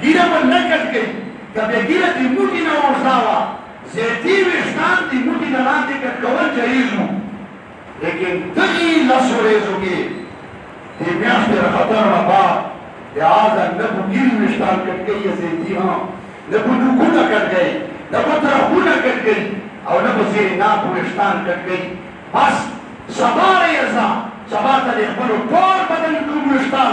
Giraman nekad kad je girati mutina oždava, zetivi štanti mutina radi kad ga vrđa izmu. लेकिन तगी लसो रेजोगे दिम्याश तेरा खतर रबा लिहाजा नबु गिर निश्तान कट गई ये जेती हाँ नबु नुकुना कट गई नबु तरहुना कट गई और नबु जेना पुरिश्तान कट गई बस सबारे यजा सबाता लेखबरो तौर बदन कुमुरिश्तान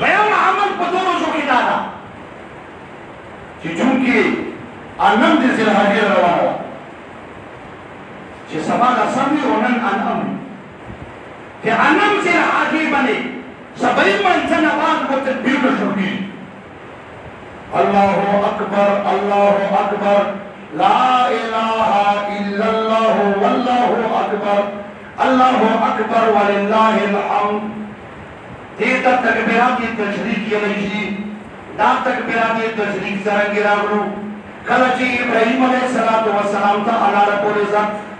Layan amal petunjuk kita ada. Cucunki, anam di sini hadir rawa. Cisabal asami onan anam. कि अनम से आगे बने सभी मंचन आबाद को तकबीर होगी अल्लाह अकबर अल्लाह अकबर ला इलाहा इल्लल्लाह वल्लाहु अकबर अल्लाह अकबर वलिल्लाहिल हम्द ಏತ ತಕಬೀರಾತಿ ತಶ್ರೀಕ್ ಎಲೈಹಿ ನಾ ತಕಬೀರಾತಿ ತಶ್ರೀಕ್ ಸರಂಗಿರಾಗಳು ಕಲಚಿ ಇಬ್ರಾಹಿಂ ಅಲೈಹಿ ಸಲಾತು ವಸಲಾಂ ತಾ ಅಲಾ ರಬ್ಬುಲ್ ಇಜ್ಜತ್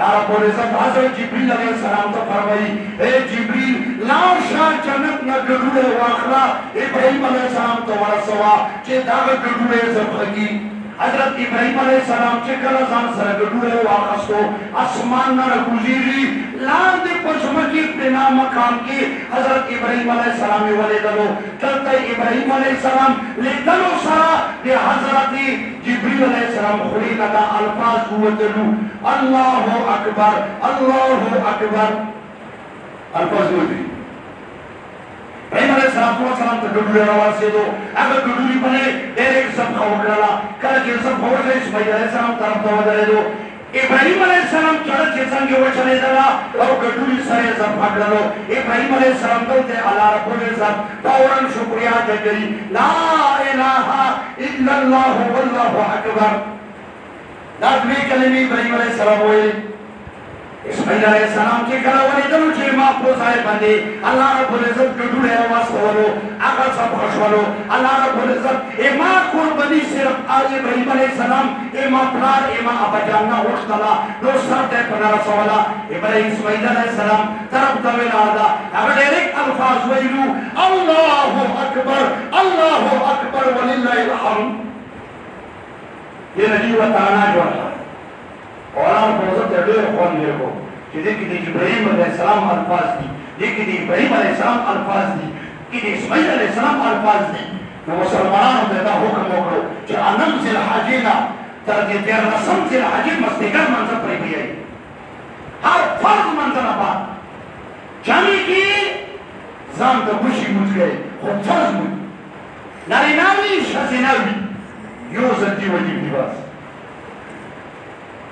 रब्बुल इज़्ज़त हज़रत जिब्रील अलैहि सलाम को फरमाई, ए जिब्रील लाव शाह जन्नत ना गडुड़े वाखला, इब्राहिम अलैहि सलाम तो वरसवा जे दाग गडुड़े जब हकी हज़रत इब्राहिम अलैहिस्सलाम के कलाजान सर गडूरे वापस को आसमान ना गुजीरी, लांद पछमकी बिना मकाम की हज़रत इब्राहिम अलैहिस्सलाम वाले दलो, तलते इब्राहिम अलैहिस्सलाम ले दलो सारा के हज़रत जिब्रील अलैहिस्सलाम खुली लगा अल्फाज कुवत नु अल्लाह हु अकबर, अल्लाह हु अकबर। अल्फाज कुवत ಏನಾದ್ರೆ ಸಾತ್ವಾಸ ಅಂತ ದುಡ್ಡು ವಾಸಿಯೋದು ಆಗ ದುಡ್ಡು ಬನ್ನಿ ಬೇರೆ ಸಂಪ ಹೋಗಲ್ಲ ಕರ ಕೆಲಸ ಹೋಗಲೇ ಮಹಿಳೆ ಸಹ ತರಪ್ಪ ಹೋದರೆದು ಇಬ್ರಾಹಿಂ ಅಲೈ ಸಲಾಂ ಚಳ ಕೆಲಸಂಗೆ ಓಚನೆ ಇದ್ದಲ್ಲ ಅವು ಗಡ್ಡುಲಿ ಸರಿಯ ಸಂಪಾಡಲು ಇಬ್ರಾಹಿಂ ಅಲೈ ಸಲಾಂ ತೋತೆ ಅಲ್ಲಾ ರಬ್ಬುಲ್ ಇಸಾನ್ ಫೌರನ್ ಶುಕ್ರಿಯಾ ಜಗರಿ ಲಾ ಇಲಾಹ ಇಲ್ಲಲ್ಲಾಹು ವಲ್ಲಾಹು ಅಕ್ಬರ್ ನಾದ್ಮಿ ಕಲಿಮಿ ಇಬ್ರಾಹಿಂ ಅಲೈ ಸಲಾಂ ಹೋಯಿ ಇಸ್ಮಾಯಿಲ್ ಅಲೈಹಿಸ್ಸಲಾಂ ಗೆ ಕಲವರಿದನು ಕಿ ಮಾಫೂಸ್ ಆಯ ಬಂದೆ ಅಲ್ಲಾಹ್ ರಬ್ಬುಲ್ ಇಜ್ಜತ್ ಡುಡುಲೆ ವಾಸ್ವಲು ಅಗಾ ಸಬ್ ಖುಷವಲು ಅಲ್ಲಾಹ್ ರಬ್ಬುಲ್ ಇಜ್ಜತ್ ಎ ಮಾ ಕುರ್ಬನಿ ಸಿರ್ಫ್ ಆಯ ಇಬ್ರಾಹಿಂ ಅಲೈಹಿಸ್ಸಲಾಂ ಎ ಮಾ ಪ್ಲಾರ್ ಎ ಮಾ ಅಬಜಾನ ಉಷ್ಟಲ ದೋ ಸರ್ ತೆ ಪನರ ಸವಲ ಇಬ್ರಾಹಿಂ ಇಸ್ಮಾಯಿಲ್ ಅಲೈಹಿಸ್ಸಲಾಂ ತರಫ್ ದವೆಲ ಆದ ಅಗ ಡೈರೆಕ್ಟ್ ಅಲ್ಫಾಜ್ ವೈಲು ಅಲ್ಲಾಹು ಅಕ್ಬರ್ ಅಲ್ಲಾಹು ಅಕ್ಬರ್ ವಲಿಲ್ಲಾಹಿಲ್ ಹಮ್ದ್ ये नहीं बताना जो है orang Fawzat Erdoğan konuyor Dedi ki İbrahim Aleyhisselam alfazdi. Dedi ki İbrahim Aleyhisselam alfazdi. Dedi İsmail Aleyhisselam alfazdi. Ve Müslümanlar da da hukm okru. Ki anam zil hacina. Tabi der rasam zil hacin mastikar manzar पर भी है हर फ़र्ज़ मंजर अपा जाने की जान तो खुशी मुझ गए खुद फ़र्ज़ मुझ नारी नारी शसीना भी यो जंती वजीब निवास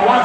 आवाज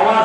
आवाज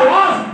आवाज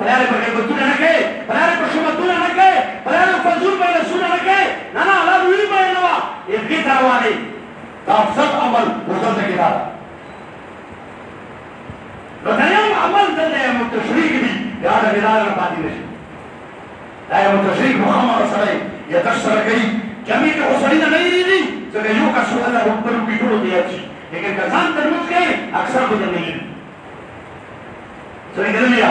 பலாறு பகை பத்து நடக்கே பலாறு பட்ச பத்து நடக்கே பலாறு ஃபஜூர் பைல சூ நடக்கே நானா அல்லாஹ் உயிர் பைலவா எப்டி தரவானே தாப்சத் அமல் முதல் தகிரா बताया अमल दले मुतशरीक भी। यार विदार पाती नहीं लाए मुतशरीक मुहम्मद सल्लल्लाहु अलैहि यतशर गई जमी के हुसैन नहीं दी जब यू का सुन अल्लाह ऊपर की टोल दिया थी लेकिन कसान तरबूज के अक्सर गुजर नहीं तो निकल लिया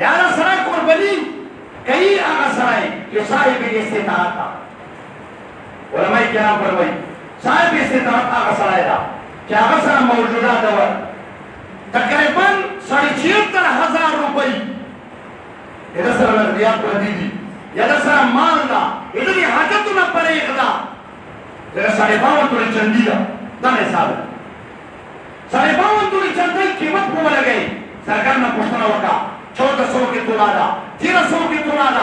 यार असरा कुर्बनी, कई असराए जो साहिब इस्तेदात था। उलमाए किराम फरमाई साहिब इस्तेदात था असराए था क्या असरा मौजूदा दौर तकरीबन साढ़े छिहत्तर हज़ार रुपये इधर सर रियाद पर दीदी इधर सर माल दा इधर ही हाजत ना परेख दा इधर साढ़े बावन तुरे चंदी दा दाने साल साढ़े बावन तुरे चंदी कीमत को लगे सरकार ने पूछना होगा। చోట సోకి తులాల తీర సోకి తులాల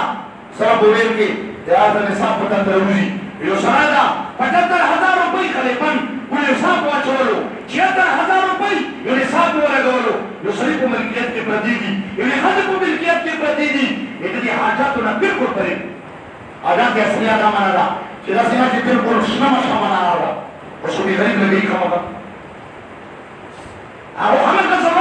ಸರಬುವೇರಿಗೆ ಯಾದ ನಿಸಾಬ್ ಪಕಂತರ ಉಳಿ ಯೋಶಾದ ಪಕಂತರ ಹಜಾರ್ ರೂಪಾಯಿ ಖಲೀಫನ್ ಉಳಿ ನಿಸಾಬ್ ವಾಚೋಲು ಛೇತರ ಹಜಾರ್ ರೂಪಾಯಿ ಯು ನಿಸಾಬ್ ವರಗೋಲು ಯು ಶರೀಫ್ ಮಲ್ಕಿಯತ್ ಕೆ ಪ್ರತಿದಿ ಯು ಹಜ್ ಮಲ್ಕಿಯತ್ ಕೆ ಪ್ರತಿದಿ ಇದರಿ ಹಾಜಾತು ನ ಬಿಲ್ಕುಲ್ ಕರೆ ಆದಾ ಕೆ ಅಸಲಿಯಾ ನ ಮನಾದ ಚಿರಾ ಸಿನಾ ಜಿ ಬಿಲ್ಕುಲ್ ಶನಮ ಶಮನಾದ ರಸೂಲಿ ಗರೀಬ್ ನಬಿ ಕಮದ ಅವು ಹಮದ ಜಮಾ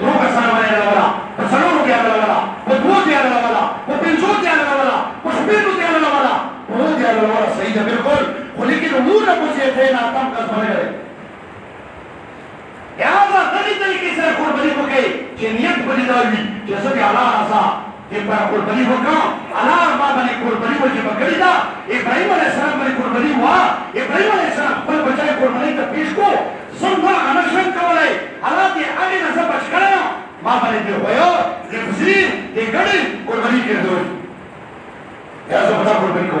धोखा सरमाया लगा फ़सलों को ध्यान लगा वो धो ध्यान लगा वो पेंजो ध्यान लगा वो शबीर को ध्यान लगा वो ध्यान लगा सही है बिल्कुल वो लेकिन वो ना कुछ ये थे ना तम का समय रहे यार ना तरीके से कुर्बानी को गई कि नियत बनी दावी जैसे कि अल्लाह आसा ಇಬ್ಬರ ಕುರ್ಬನಿ ಹೋಗ್ರು ಅಲಾ ಮನೆ ಕುರ್ಬನಿ ಹೋಗಿ बकरीदा इब्राहिम अलैहिस्सलाम मने कुर्बानी हुआ। इब्राहिम अलैहिस्सलाम पर बचाए, कुर्बानी का पेश को सुनना अनशन कवले हालात ये आगे न सब बच करना माँ बने दे होयो ये फजील ये गड़ी कुर्बानी के दो। या सब बता, कुर्बानी को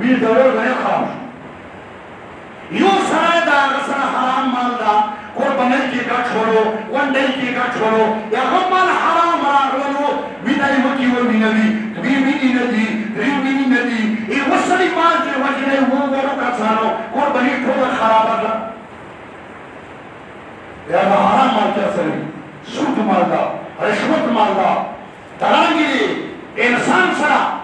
Videolar ve haram. Yusra'ya da arasına haram malda kurbanı kika çoru, vanday kika çoru, yagammal haram rağlalu, viday maki ve minavi, bimini nadi, rimini nadi, e vasari madri vajinay vuvaru katsano, kurbanı çoru harabarda. Ya da haram malda asali, sud malda, rishwat malda, darangili, insan sana,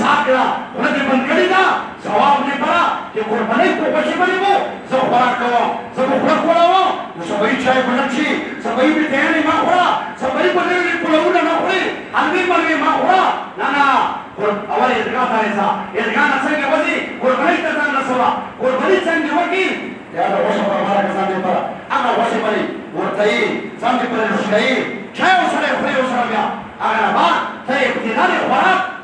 ಸಾಗರ ಪ್ರತಿ ಬಂದ್ ಕಡಿದ ಜವಾಬ್ದಾರಿ ಬರ ಇವ್ರ ಮನೆಗೆ ಹೋಗಿ ಬರೀವು ಸ್ವಲ್ಪ ಹೊರಕವ ಸ್ವಲ್ಪ ಹೊರಕೊಳವ ಸಬೈ ಚಾಯ್ ಬಣಚಿ ಸಬೈ ಬಿ ತಯಾರಿ ಮಾಡ ಸಬೈ ಮನೆಯಲ್ಲಿ ಕುಳವು ನನ್ನ ಹೊಳಿ ಅಲ್ಲಿ ಮನೆಗೆ ಮಾಡ ನನ್ನ ಅವರ ಎದುಗಾತಾನೆ ಸಹ ಎದುಗಾನ ಸಂಖ್ಯೆ ಬದಿ ಅವ್ರ ಮನೆಗೆ ತಂದ ಸಲ ಅವ್ರ ಬದಿ ಸಂಖ್ಯೆ ಹೋಗಿ ಯಾರ ವರ್ಷ ಬರ ಮಾರಕ ಸಾಧ್ಯ ಬರ ಆಗ ವರ್ಷ ಬರಿ ಅವ್ರ ತೈ ಸಾಧ್ಯ ಬರ ಕೈ ಛಾಯ ಹೊಸಡೆ ಹೊಳೆ ಹೊಸ ಆಗ ಬಾ ತೈ ದಿನಾನೇ ಹೊರ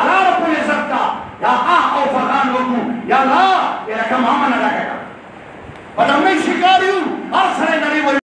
अला रब्बुल इज़्ज़त का। या हा औ फकान लोगु या ला ये रकम हमन अदा करेगा बट हमने शिकारियू और सरे गरीब